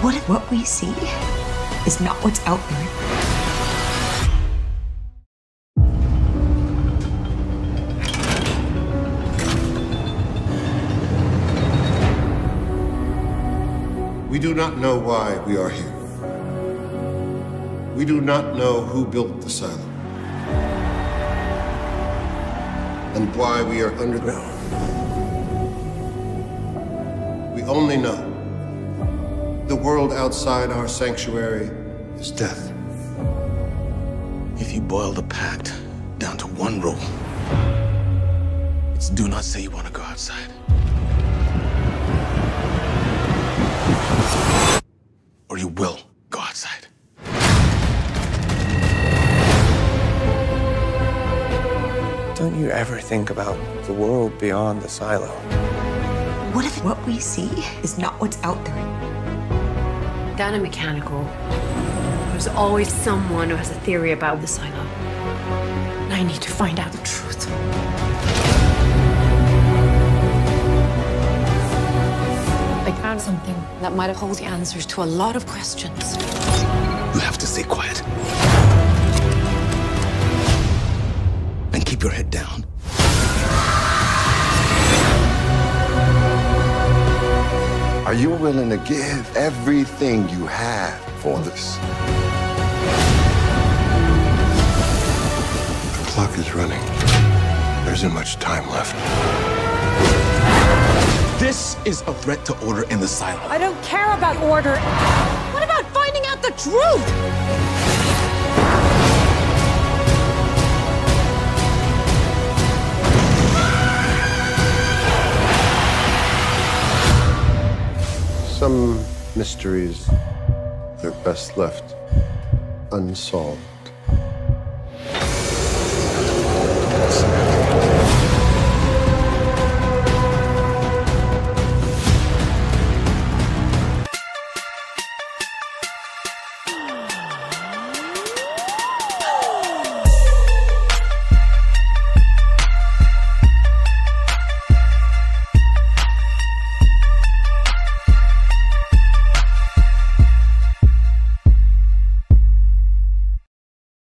What what we see is not what's out there? We do not know why we are here. We do not know who built the silo. And why we are underground. We only know the world outside our sanctuary is death. If you boil the pact down to one rule, it's do not say you want to go outside. Or you will go outside. Don't you ever think about the world beyond the silo? What if what we see is not what's out there? Down in mechanical, there's always someone who has a theory about the silo. And I need to find out the truth. I found something that might hold the answers to a lot of questions. You have to stay quiet. And keep your head down. Are you willing to give everything you have for this? The clock is running. There isn't much time left. This is a threat to order in the silo. I don't care about order. What about finding out the truth? Some mysteries are best left unsolved.